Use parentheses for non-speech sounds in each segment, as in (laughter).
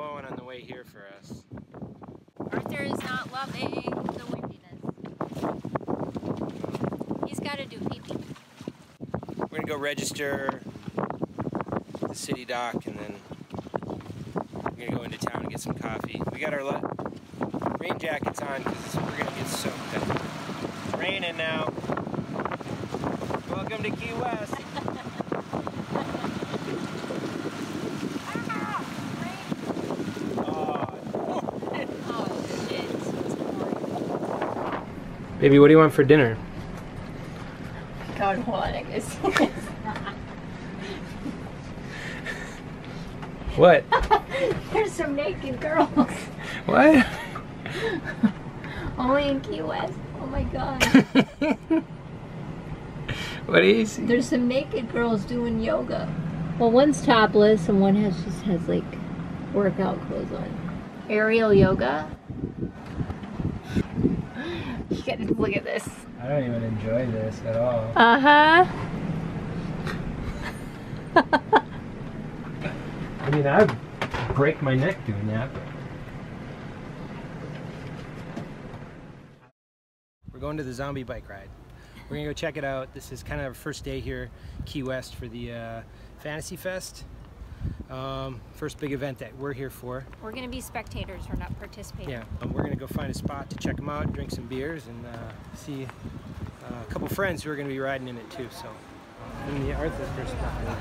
blowing on the way here for us. Arthur is not loving the windiness. He's got to do pee pee. We're going to go register the city dock and then we're going to go into town and get some coffee. We got our rain jackets on because we're going to get soaked. It's raining now. Welcome to Key West. Baby, what do you want for dinner? God, hold on, I guess. What? (laughs) There's some naked girls. What? (laughs) Only in Key West. Oh my god. (laughs) what do you see? There's some naked girls doing yoga. Well, one's topless and one has just has like workout clothes on. Aerial yoga. You gotta look at this. I don't even enjoy this at all. Uh huh. (laughs) I mean, I'd break my neck doing that. We're going to the zombie bike ride. We're gonna go check it out. This is kind of our first day here, Key West, for the uh, Fantasy Fest. Um, first big event that we're here for. We're gonna be spectators. We're not participating. Yeah, um, we're gonna go find a spot to check them out, drink some beers, and uh, see uh, a couple friends who are gonna be riding in it too. So, in the Arthur's perspective.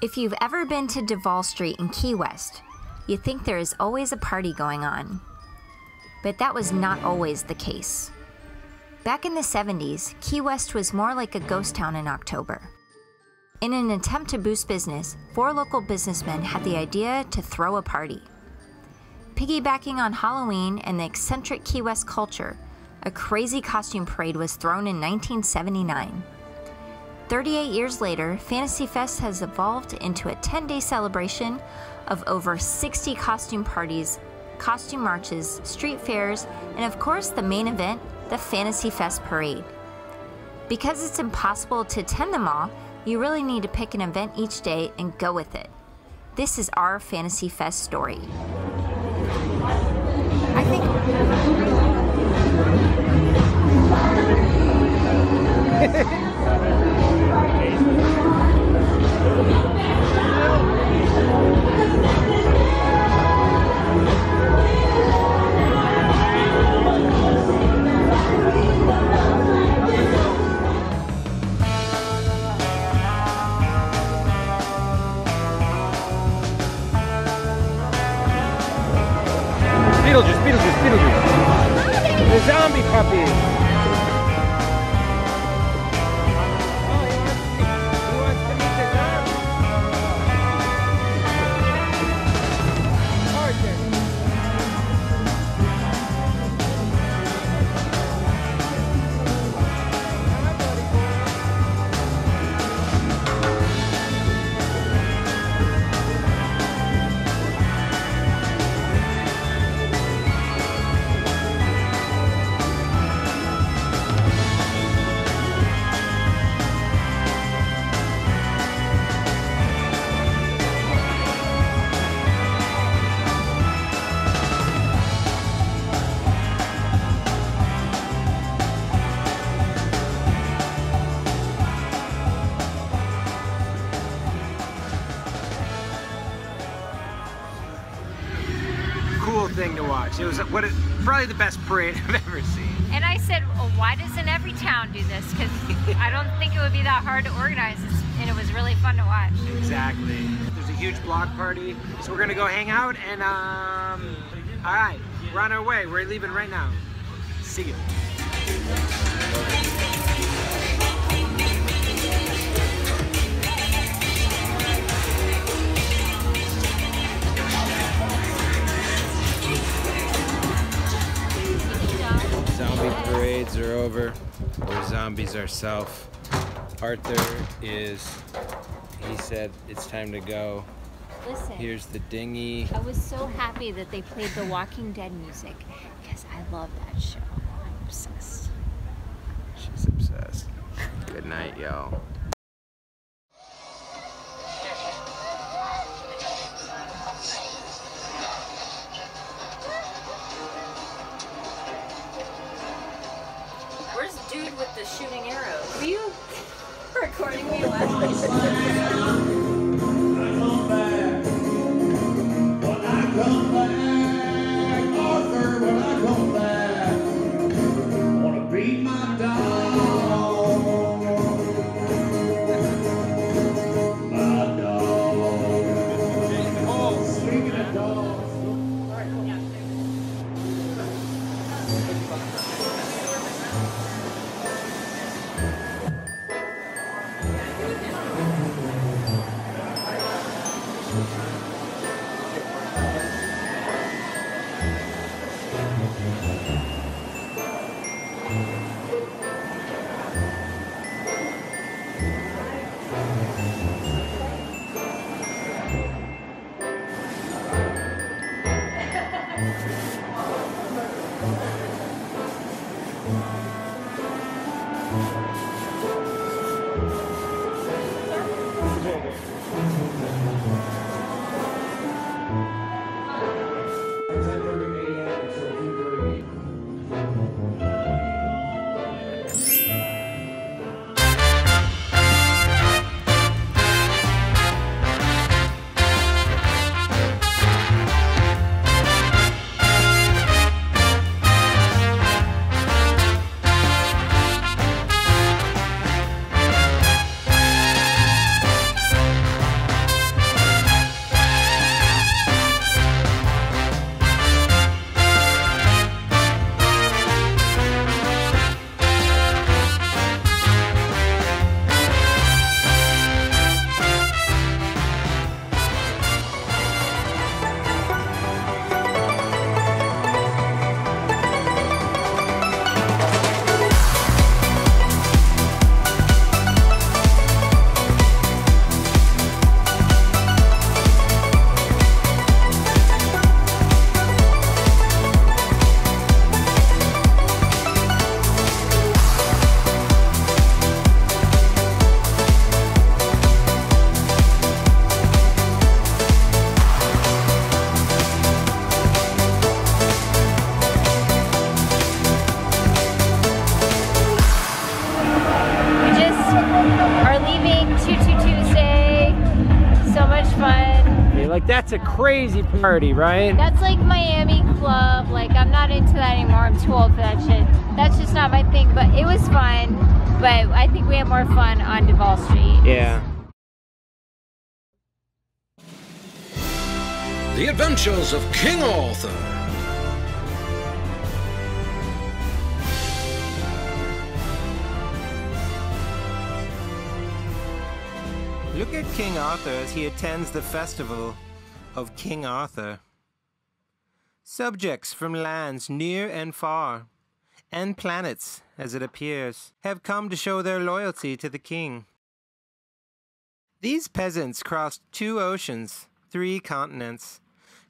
If you've ever been to Duval Street in Key West, you think there is always a party going on. But that was not always the case. Back in the 70s, Key West was more like a ghost town in October. In an attempt to boost business, four local businessmen had the idea to throw a party. Piggybacking on Halloween and the eccentric Key West culture, a crazy costume parade was thrown in 1979. 38 years later, Fantasy Fest has evolved into a 10 day celebration of over 60 costume parties, costume marches, street fairs, and of course, the main event, the Fantasy Fest Parade. Because it's impossible to attend them all, you really need to pick an event each day and go with it. This is our Fantasy Fest story. I think (laughs) probably the best parade (laughs) I've ever seen. And I said, well, why doesn't every town do this? Because I don't think it would be that hard to organize. And it was really fun to watch. Exactly. There's a huge block party, so we're gonna go hang out and um. All right, we're on our way. We're leaving right now. See you. Zombie parades are over. We're zombies ourselves. Arthur is. He said it's time to go. Listen, Here's the dinghy. I was so happy that they played the Walking Dead music because I love that show. I'm obsessed. She's obsessed. Good night, y'all. Like, that's a crazy party, right? That's like Miami Club. Like, I'm not into that anymore. I'm too old for that shit. That's just not my thing, but it was fun. But I think we had more fun on Duval Street. Yeah. The Adventures of King Arthur. Look at King Arthur as he attends the festival of King Arthur. Subjects from lands near and far, and planets, as it appears, have come to show their loyalty to the king. These peasants crossed two oceans, three continents,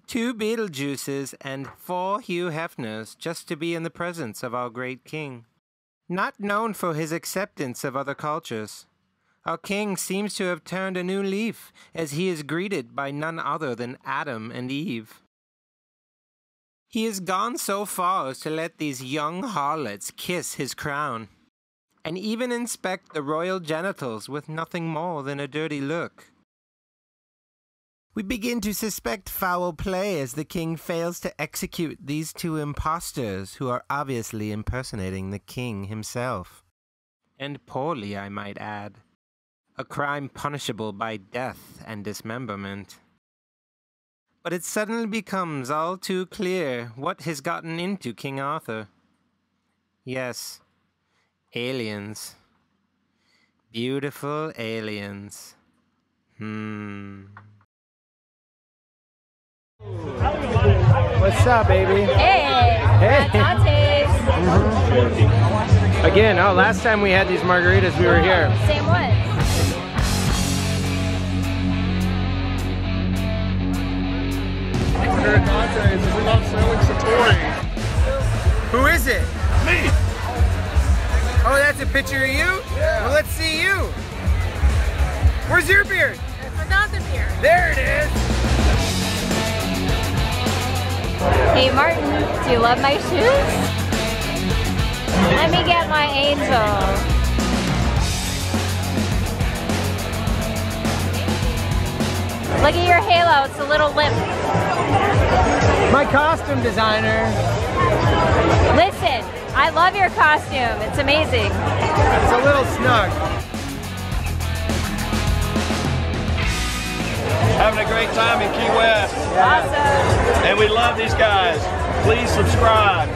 two Beetlejuices, and four Hugh Hefners just to be in the presence of our great king. Not known for his acceptance of other cultures, our king seems to have turned a new leaf as he is greeted by none other than Adam and Eve. He has gone so far as to let these young harlots kiss his crown, and even inspect the royal genitals with nothing more than a dirty look. We begin to suspect foul play as the king fails to execute these two impostors who are obviously impersonating the king himself. And poorly, I might add. A crime punishable by death and dismemberment. But it suddenly becomes all too clear what has gotten into King Arthur. Yes, aliens. Beautiful aliens. Hmm. What's up, baby? Hey! Hey. Dantes! (laughs) Again, oh, last time we had these margaritas, we were here. Same one. Who is it? Me. Oh, that's a picture of you? Yeah. Well, let's see you. Where's your beard? I forgot the beer. There it is. Hey Martin, do you love my shoes? Let me get my angel. Look at your halo, it's a little limp. My costume designer. Listen, I love your costume. It's amazing. It's a little snug. Having a great time in Key West. Awesome. And we love these guys. Please subscribe.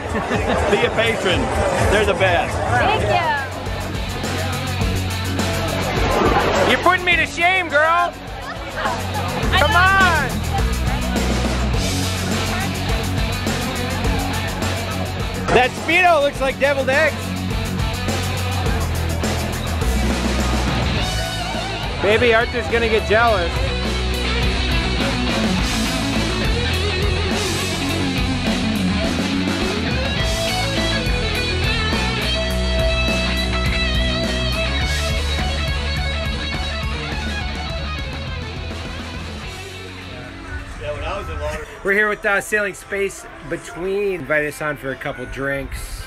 Be a patron. They're the best. Thank you. You're putting me to shame, girl. Come on. That Speedo looks like deviled eggs. Baby Arthur's gonna get jealous. We're here with uh, Sailing Space Between. Invite us on for a couple drinks.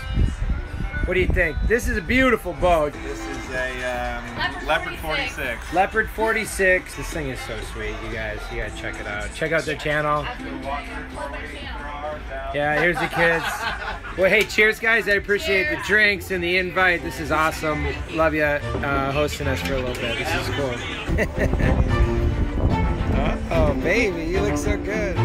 What do you think? This is a beautiful boat. This is a um, Leopard 46. Leopard 46. This thing is so sweet, you guys. You gotta check it out. Check out their channel. Yeah, here's the kids. (laughs) Well, hey, cheers, guys. I appreciate the drinks and the invite. This is awesome. Love you uh, hosting us for a little bit. This is cool. (laughs) oh, baby, you look so good.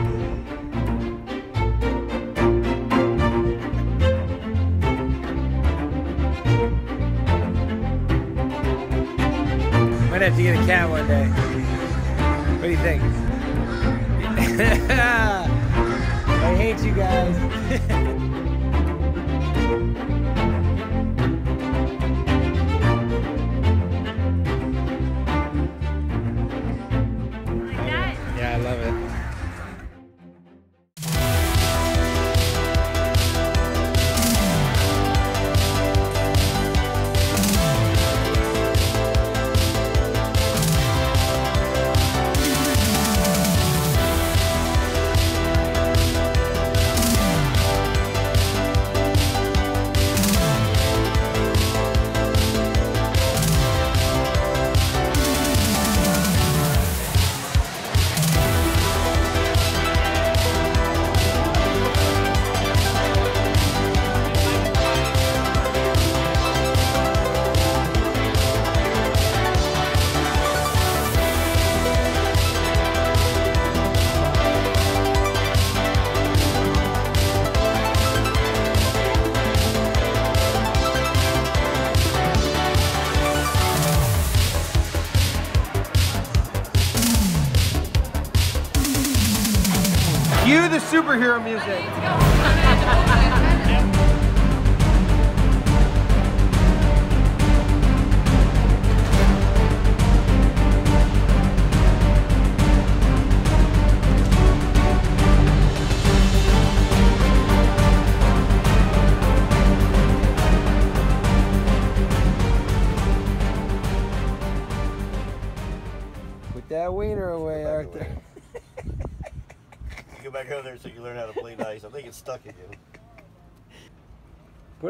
Might have to get a cat one day. What do you think? (laughs) I hate you guys. (laughs)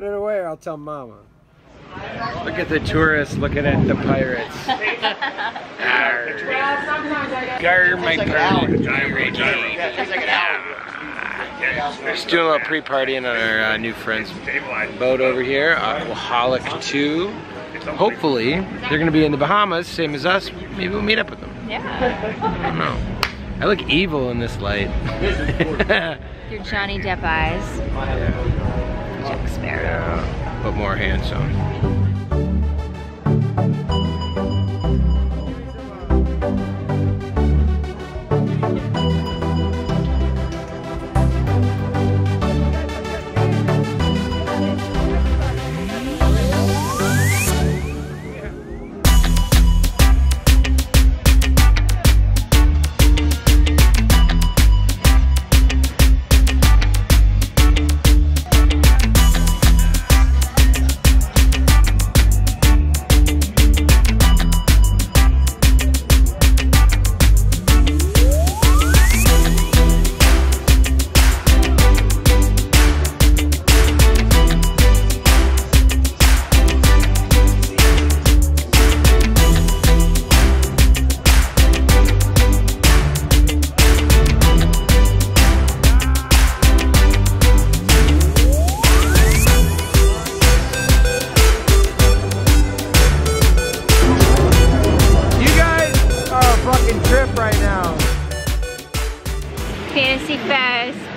it away or I'll tell mama. Look at the tourists looking at the pirates. (laughs) Arr. Gar my pirate. Just doing a little pre-partying on our uh, new friend's boat over here, Aquaholic 2. Hopefully, they're going to be in the Bahamas, same as us. Maybe we'll meet up with them. Yeah. I don't know. I look evil in this light. (laughs) Your Johnny Depp eyes. Yeah, but more handsome.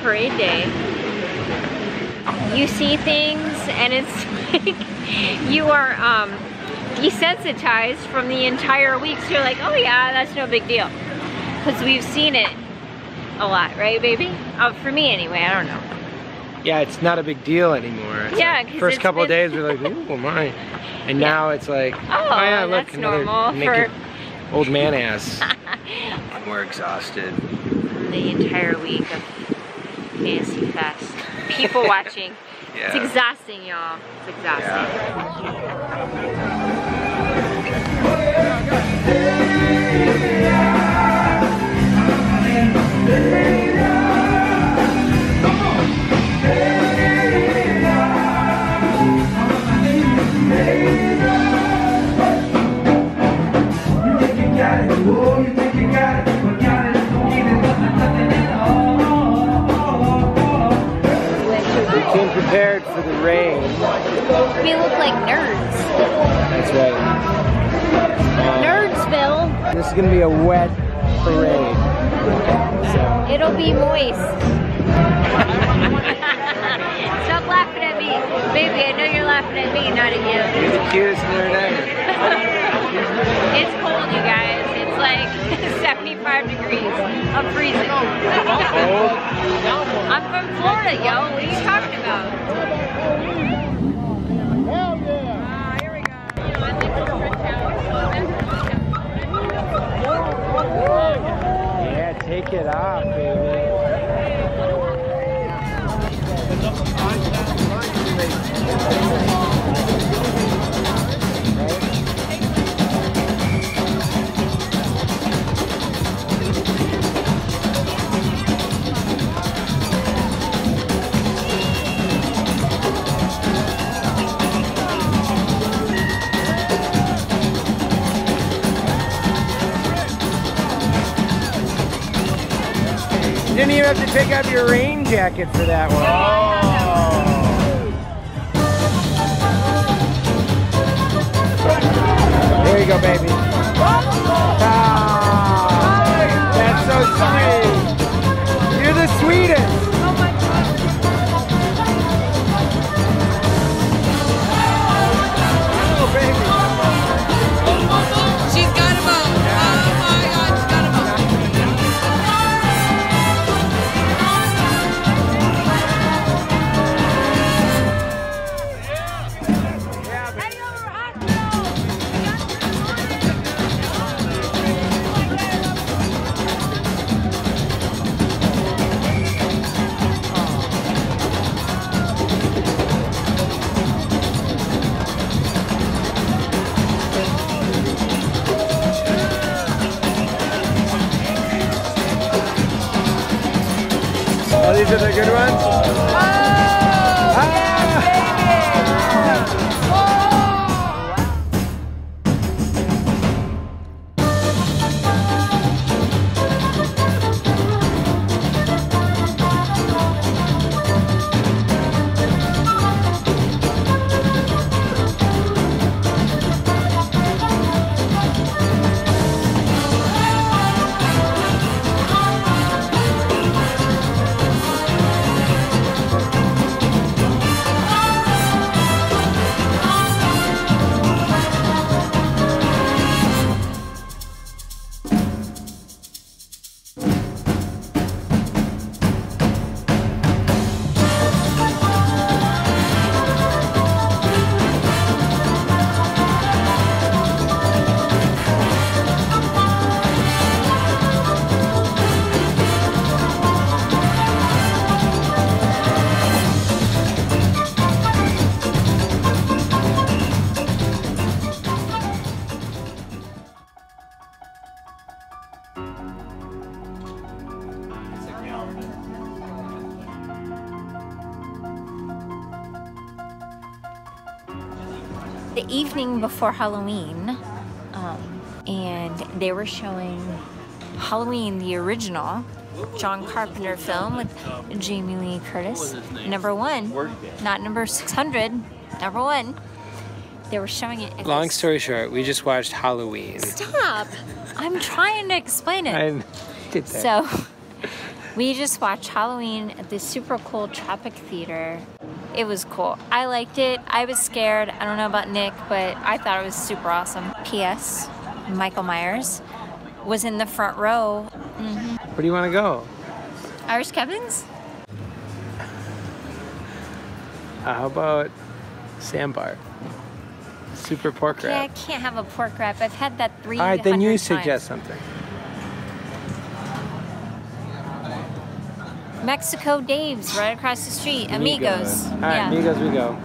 Parade day, you see things and it's (laughs) like you are um, desensitized from the entire week. So you're like, oh yeah, that's no big deal. Because we've seen it a lot, right, baby? Uh, for me anyway, I don't know. Yeah, it's not a big deal anymore. It's Yeah, like, first couple of been- days we're like, ooh, my. And now it's like, oh, yeah, look, that's normal for- old man ass. (laughs) and we're exhausted. The entire week of Fantasy Fest. People watching. It's exhausting, y'all. It's exhausting. We laughing at me, not at you. you're the cutest nerd ever. (laughs) It's cold, you guys. It's like (laughs) 75 degrees. I'm freezing. Cold? I'm from Florida, yo. What are you talking about? Hell yeah! Uh, here we go. Yeah, take it off, baby. Didn't even have to take out your rain jacket for that one. Go, baby. Ah, that's so sweet. You're the sweetest. Evening before Halloween, um, and they were showing Halloween, the original John Carpenter film with Jamie Lee Curtis. Number one, not number 600, number one. They were showing it. Long this- story short, we just watched Halloween. Stop! I'm trying to explain it. I did that. So We just watched Halloween at this super cool Tropic Theater. It was cool. I liked it. I was scared. I don't know about Nick, but I thought it was super awesome. P.S. Michael Myers was in the front row. Where do you want to go? Irish Kevin's? Uh, how about Sandbar? Super pork Yeah, I can't have a pork wrap. I've had that three. All right, then you times. suggest something. Mexico Dave's right across the street. Amigos. All right, yeah. Amigos we go.